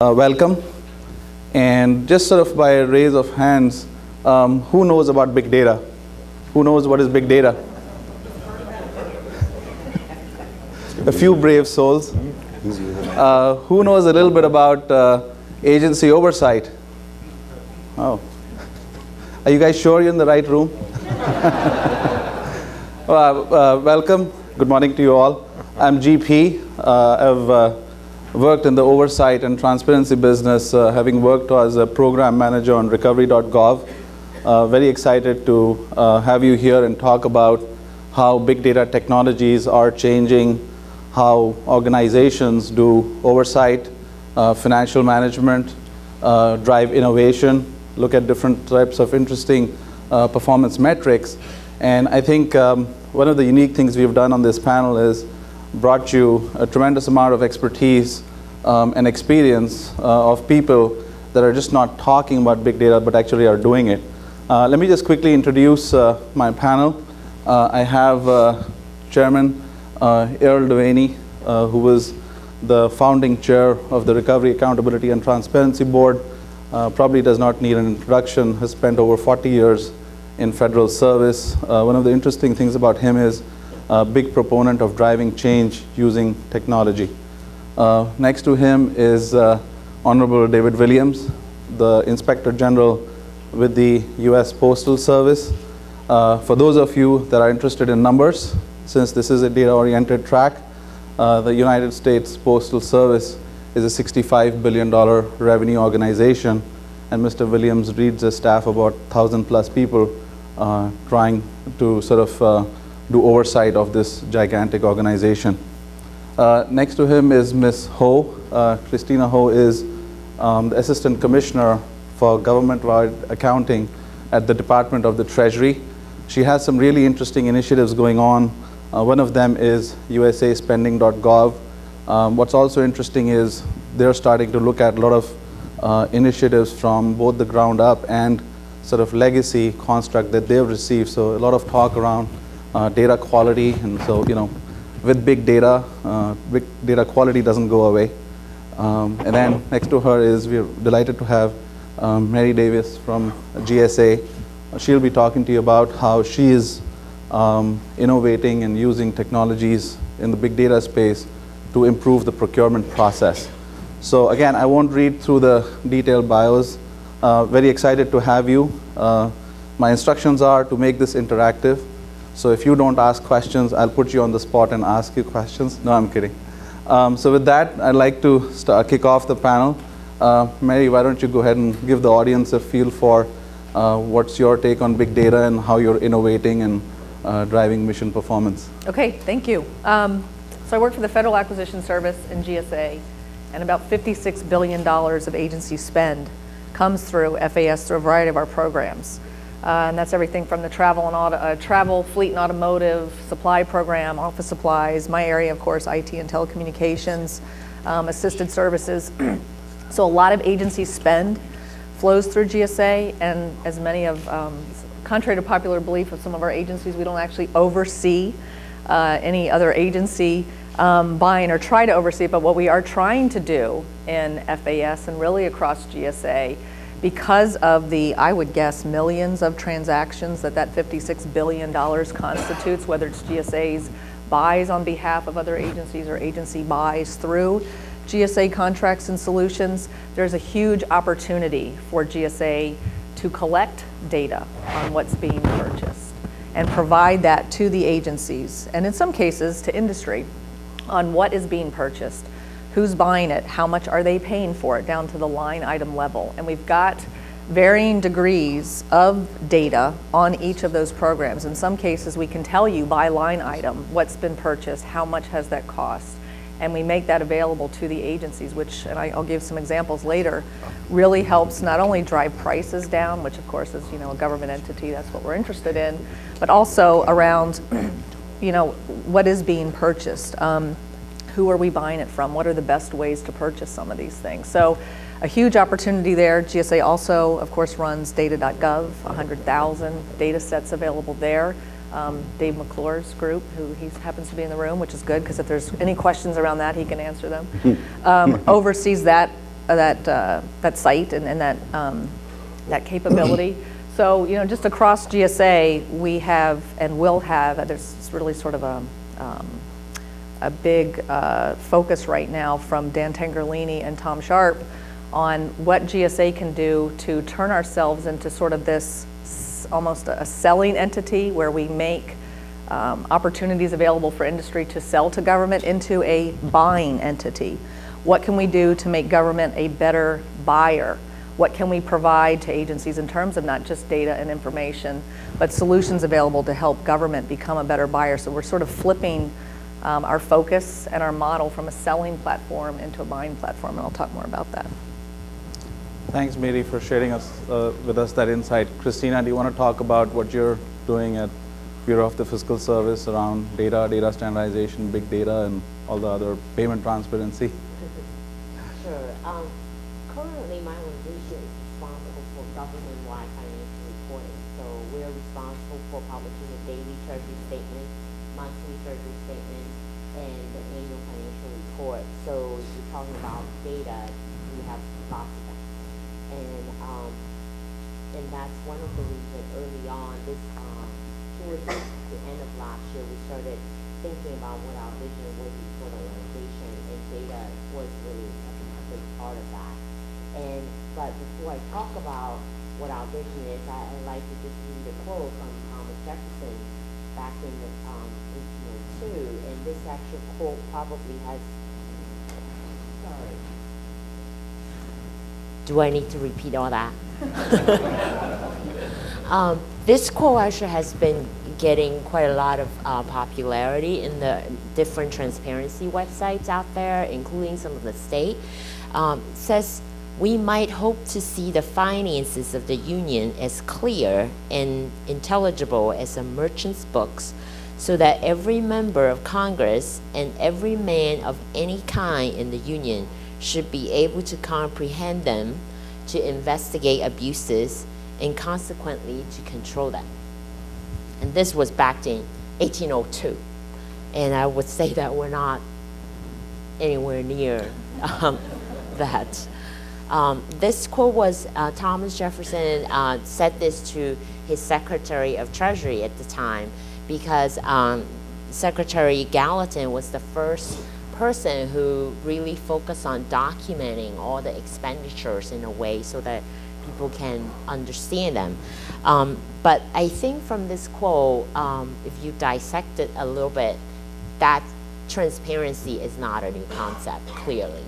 Uh, welcome. And just sort of by a raise of hands, um, who knows about big data? Who knows what is big data? a few brave souls. Uh, who knows a little bit about uh, agency oversight? Oh. Are you guys sure you're in the right room? well, uh, welcome. Good morning to you all. I'm GP. I've uh, worked in the oversight and transparency business, uh, having worked as a program manager on recovery.gov. Uh, very excited to uh, have you here and talk about how big data technologies are changing how organizations do oversight, financial management, drive innovation, look at different types of interesting uh, performance metrics. And I think um, one of the unique things we've done on this panel is brought you a tremendous amount of expertise um, and experience uh, of people that are just not talking about big data but actually are doing it. Uh, let me just quickly introduce uh, my panel. Uh, I have uh, Chairman uh, Earl Devaney, who was the founding chair of the Recovery Accountability and Transparency Board. probably does not need an introduction, has spent over 40 years in federal service. one of the interesting things about him is a big proponent of driving change using technology. Uh, next to him is uh, Honorable David Williams, the Inspector General with the U.S. Postal Service. Uh, for those of you that are interested in numbers, since this is a data-oriented track, uh, the United States Postal Service is a $65 billion revenue organization, and Mr. Williams leads a staff of about 1,000 plus people uh, trying to sort of uh, do oversight of this gigantic organization. Uh, next to him is Ms. Ho. Uh, Christina Ho is um, the Assistant Commissioner for Government-wide Accounting at the Department of the Treasury. She has some really interesting initiatives going on. Uh, one of them is usaspending.gov. Um, what's also interesting is they're starting to look at a lot of uh, initiatives from both the ground up and sort of legacy construct that they've received. So a lot of talk around data quality, and so you know, with big data, uh, big data quality doesn't go away. Um, and then next to her is we're delighted to have um, Mary Davis from GSA. She'll be talking to you about how she is um, innovating and using technologies in the big data space to improve the procurement process. So again, I won't read through the detailed bios. Uh, very excited to have you. Uh, my instructions are to make this interactive. So if you don't ask questions, I'll put you on the spot and ask you questions. No, I'm kidding. Um, so with that, I'd like to start, kick off the panel. Uh, Mary, why don't you go ahead and give the audience a feel for uh, what's your take on big data and how you're innovating and uh, driving mission performance. Okay, thank you. Um, so I work for the Federal Acquisition Service and GSA, and about $56 billion of agency spend comes through FAS through a variety of our programs. Uh, and that's everything from the travel and auto, uh, travel, fleet and automotive, supply program, office supplies, my area, of course, IT and telecommunications, um, assisted services. so a lot of agency spend flows through GSA, and as many of, um, contrary to popular belief of some of our agencies, we don't actually oversee uh, any other agency um, buying or try to oversee, but what we are trying to do in FAS and really across GSA because of the, I would guess, millions of transactions that that $56 billion constitutes, whether it's GSA's buys on behalf of other agencies or agency buys through GSA contracts and solutions, there's a huge opportunity for GSA to collect data on what's being purchased and provide that to the agencies, and in some cases to industry, on what is being purchased who's buying it, how much are they paying for it, down to the line item level. And we've got varying degrees of data on each of those programs. In some cases, we can tell you by line item what's been purchased, how much has that cost. And we make that available to the agencies, which, and I, will give some examples later, really helps not only drive prices down, which of course is, you know, a government entity, that's what we're interested in, but also around, you know, what is being purchased. Um, who are we buying it from? What are the best ways to purchase some of these things? So a huge opportunity there. GSA also, of course, runs data.gov, 100,000 data sets available there. Um, Dave McClure's group, who he happens to be in the room, which is good because if there's any questions around that, he can answer them, um, oversees that uh, that, uh, that site and, and that, um, that capability. So, you know, just across GSA, we have and will have, there's really sort of a, um, a big uh, focus right now from Dan Tangherlini and Tom Sharpe on what GSA can do to turn ourselves into sort of this almost a selling entity where we make um, opportunities available for industry to sell to government into a buying entity. What can we do to make government a better buyer? What can we provide to agencies in terms of not just data and information, but solutions available to help government become a better buyer? So we're sort of flipping um, our focus and our model from a selling platform into a buying platform, and I'll talk more about that. Thanks, Mary, for sharing us, uh, with us that insight. Christina, do you want to talk about what you're doing at Bureau of the Fiscal Service around data, data standardization, big data, and all the other payment transparency? Sure. Um, currently, my organization is responsible for government-wide financial reporting. So we're responsible for publishing the daily treasury statement, monthly treasury statement, and the annual financial report. So if you're talking about data, we have lots of them. And, um, and that's one of the reasons early on, this um, towards the end of last year, we started thinking about what our vision would be for the organization, and data was really a big part of that. And but before I talk about what our vision is, I, would like to just read a quote from Thomas Jefferson back in the, um, 1802, and this actual quote probably has. Sorry. Do I need to repeat all that? um, this quote actually has been getting quite a lot of uh, popularity in the different transparency websites out there, including some of the state. Um, says we might hope to see the finances of the union as clear and intelligible as a merchant's books so that every member of Congress and every man of any kind in the union should be able to comprehend them, to investigate abuses, and consequently to control them. And this was back in 1802. And I would say that we're not anywhere near um, that. Um, this quote was uh, Thomas Jefferson uh, said this to his Secretary of Treasury at the time because um, Secretary Gallatin was the first person who really focused on documenting all the expenditures in a way so that people can understand them. Um, but I think from this quote, um, if you dissect it a little bit, that transparency is not a new concept, clearly.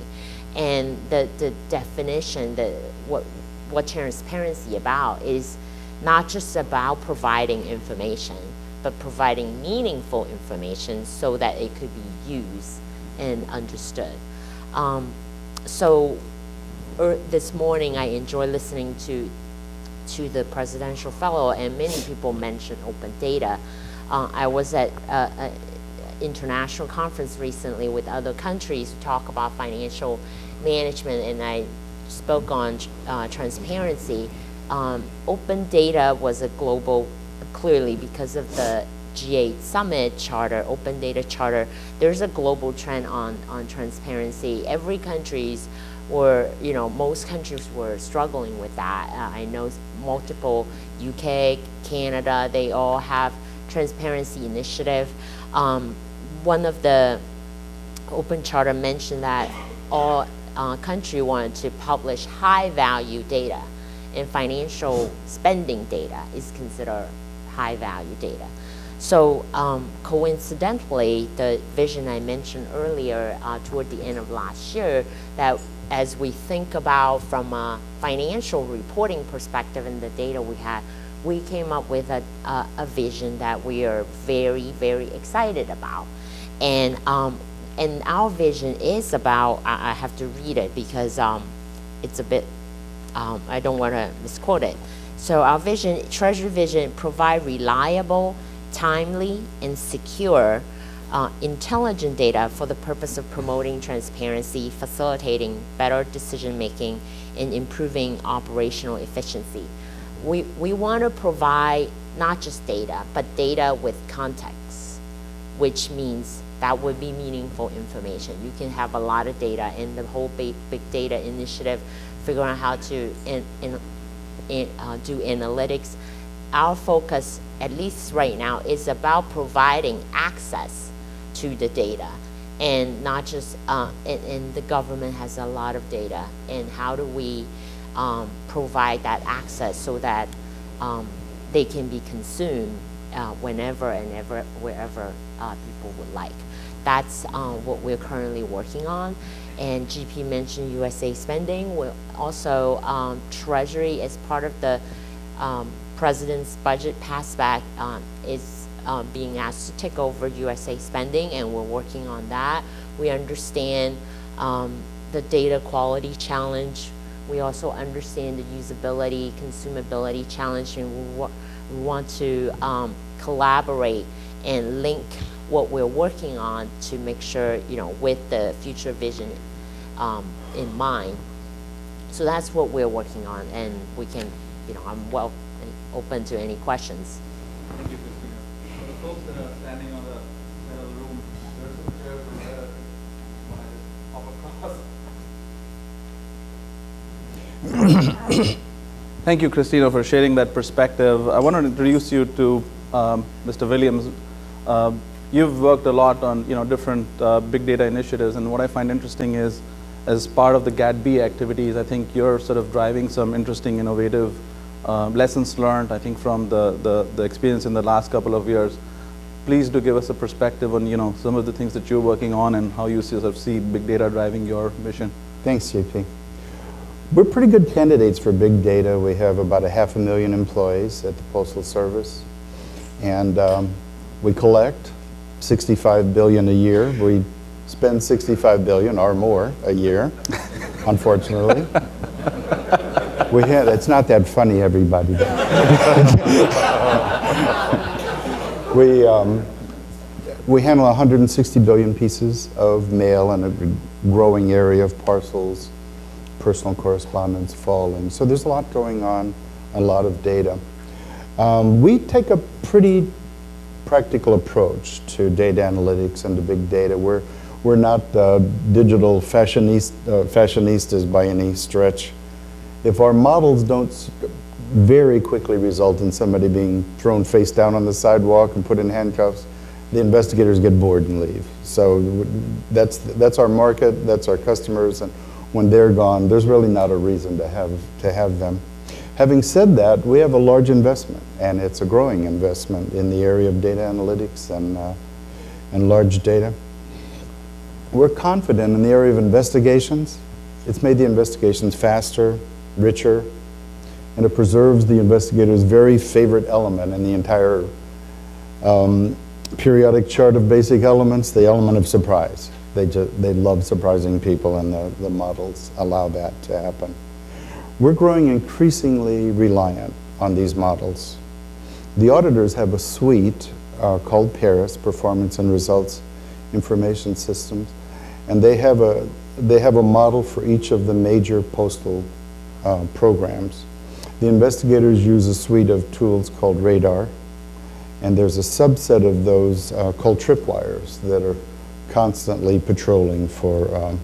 And the, the definition, the, what, what transparency about is not just about providing information, but providing meaningful information so that it could be used and understood. Um, so er, this morning I enjoy listening to to the presidential fellow, and many people mentioned open data. Uh, I was at an international conference recently with other countries to talk about financial management, and I spoke on uh, transparency. Um, open data was a global, clearly because of the G8 Summit Charter, Open Data Charter, there's a global trend on, on transparency. Every country's were, you know, most countries were struggling with that. Uh, I know multiple UK, Canada, they all have transparency initiative. Um, one of the open charter mentioned that all uh, country wanted to publish high value data and financial spending data is considered high value data. So um, coincidentally, the vision I mentioned earlier uh, toward the end of last year that as we think about from a financial reporting perspective and the data we had, we came up with a, a, a vision that we are very, very excited about. And, um, and our vision is about, I, I have to read it because um, it's a bit, um, I don't want to misquote it. So our vision, Treasury Vision, provide reliable, timely, and secure uh, intelligent data for the purpose of promoting transparency, facilitating better decision making, and improving operational efficiency. We, we want to provide not just data, but data with context, which means that would be meaningful information. You can have a lot of data and the whole big, data initiative, figuring out how to in, in, in, uh, do analytics. Our focus, at least right now, is about providing access to the data and not just, uh, and, and the government has a lot of data and how do we um, provide that access so that um, they can be consumed uh, whenever and ever, wherever uh, people would like. That's uh, what we're currently working on. And GP mentioned USA spending. We're also, um, Treasury as part of the um, President's budget passback um, is um, being asked to take over USA spending and we're working on that. We understand um, the data quality challenge. We also understand the usability, consumability challenge and we, wa we want to um, collaborate and link what we're working on to make sure, you know, with the future vision um, in mind. So that's what we're working on, and we can, you know, I'm well open to any questions. Thank you, Christina. For the folks that are standing on the side of the room, there's some chairs over there. Might just hop across. Thank you, Christina, for sharing that perspective. I want to introduce you to um, Mr. Williams. Uh, you've worked a lot on you know different uh, big data initiatives, and what I find interesting is, as part of the GATB activities, I think you're sort of driving some interesting, innovative uh, lessons learned. I think from the, the the experience in the last couple of years. Please do give us a perspective on you know some of the things that you're working on and how you sort of see big data driving your mission. Thanks, JP. We're pretty good candidates for big data. We have about a half a million employees at the Postal Service. And um, we collect 65 billion a year. We spend 65 billion or more a year, unfortunately. we had, it's not that funny, everybody. we, um, we handle 160 billion pieces of mail and a growing area of parcels personal correspondence falling. So there's a lot going on, a lot of data. Um, we take a pretty practical approach to data analytics and to big data. We're, we're not uh, digital fashionist, uh, fashionistas by any stretch. If our models don't very quickly result in somebody being thrown face down on the sidewalk and put in handcuffs, the investigators get bored and leave. So that's, that's our market, that's our customers, and when they're gone, there's really not a reason to have, to have them. Having said that, we have a large investment, and it's a growing investment in the area of data analytics and, uh, and large data. We're confident in the area of investigations. It's made the investigations faster, richer, and it preserves the investigator's very favorite element in the entire um, periodic chart of basic elements, the element of surprise. They, just, they love surprising people, and the, the models allow that to happen. We're growing increasingly reliant on these models. The auditors have a suite uh, called Paris, Performance and Results Information Systems, and they have a, they have a model for each of the major postal uh, programs. The investigators use a suite of tools called RADAR, and there's a subset of those uh, called tripwires that are constantly patrolling for um,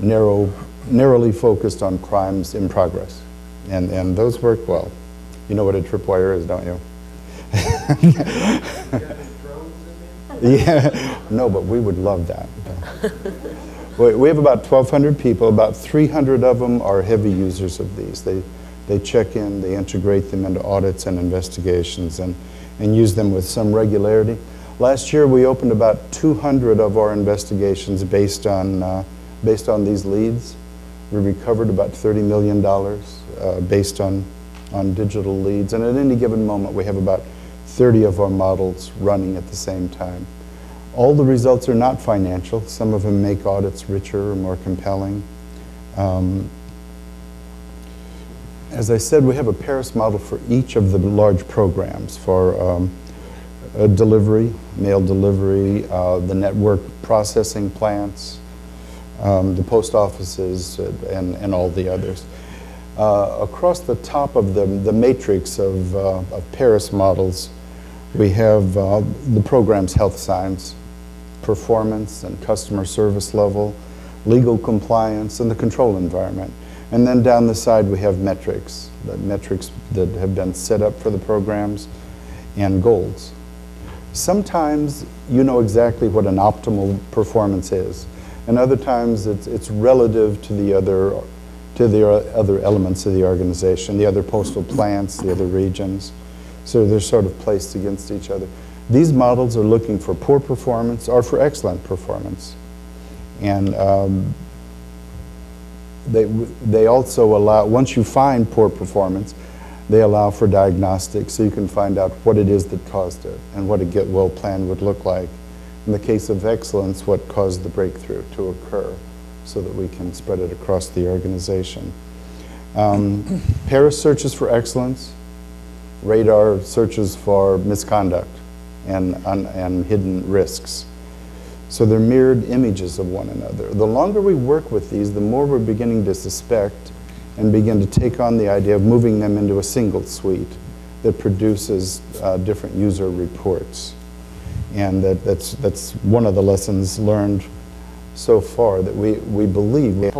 narrow, narrowly focused on crimes in progress. And, and those work well. You know what a tripwire is, don't you? yeah, no, but we would love that. we have about 1,200 people. About 300 of them are heavy users of these. They, they check in, they integrate them into audits and investigations, and, and use them with some regularity. Last year, we opened about 200 of our investigations based on, uh, based on these leads. We recovered about $30 million uh, based on, on digital leads. And at any given moment, we have about 30 of our models running at the same time. All the results are not financial. Some of them make audits richer or more compelling. Um, as I said, we have a Paris model for each of the large programs for um, uh, delivery, mail delivery, uh, the network processing plants, um, the post offices, uh, and, and all the others. Uh, across the top of the, the matrix of, uh, of Paris models, we have uh, the program's health science performance and customer service level, legal compliance, and the control environment. And then down the side, we have metrics, the metrics that have been set up for the programs, and goals. Sometimes you know exactly what an optimal performance is, and other times it's, it's relative to the other to the other elements of the organization, the other postal plants, the other regions. So they're sort of placed against each other. These models are looking for poor performance or for excellent performance. And um, they, they also allow, once you find poor performance, they allow for diagnostics so you can find out what it is that caused it and what a get well plan would look like. In the case of excellence, what caused the breakthrough to occur so that we can spread it across the organization. Um, Paris searches for excellence, radar searches for misconduct and, and hidden risks. So they're mirrored images of one another. The longer we work with these, the more we're beginning to suspect and begin to take on the idea of moving them into a single suite that produces uh, different user reports. And that, that's, that's one of the lessons learned so far that we, we believe we